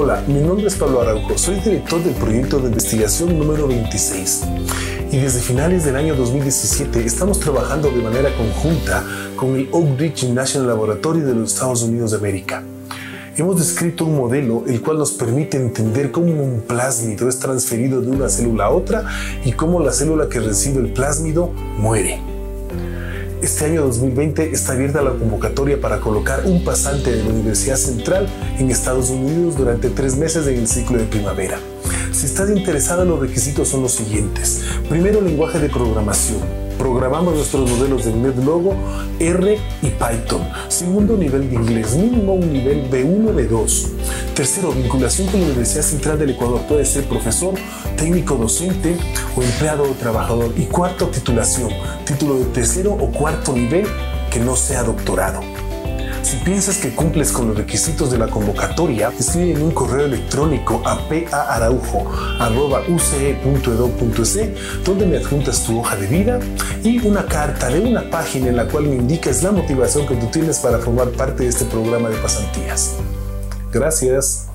Hola, mi nombre es Pablo Araujo, soy director del proyecto de investigación número 26 y desde finales del año 2017 estamos trabajando de manera conjunta con el Oak Ridge National Laboratory de los Estados Unidos de América. Hemos descrito un modelo el cual nos permite entender cómo un plásmido es transferido de una célula a otra y cómo la célula que recibe el plásmido muere. Este año 2020 está abierta la convocatoria para colocar un pasante de la Universidad Central en Estados Unidos durante tres meses en el ciclo de primavera. Si estás interesado, los requisitos son los siguientes. Primero, lenguaje de programación. Programamos nuestros modelos de NetLogo, R y Python. Segundo, nivel de inglés, mínimo un nivel B1, B2. Tercero, vinculación con la Universidad Central del Ecuador. Puede ser profesor, técnico docente o empleado o trabajador. Y cuarto, titulación. Título de tercero o cuarto nivel que no sea doctorado. Si piensas que cumples con los requisitos de la convocatoria, escribe en un correo electrónico a paaraujo.uce.edu.es donde me adjuntas tu hoja de vida y una carta de una página en la cual me indicas la motivación que tú tienes para formar parte de este programa de pasantías. Gracias.